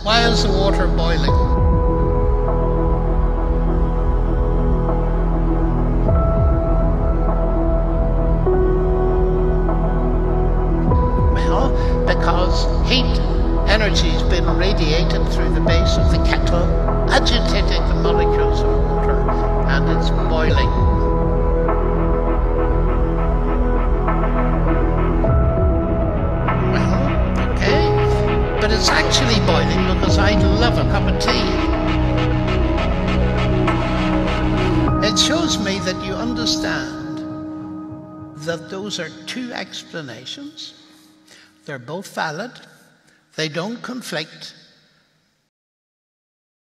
Why is the water boiling? Well, because heat energy has been radiated through the base of the kettle, agitating the molecules of water, and it's boiling. But it's actually boiling because I love a cup of tea. It shows me that you understand that those are two explanations. They're both valid. They don't conflict.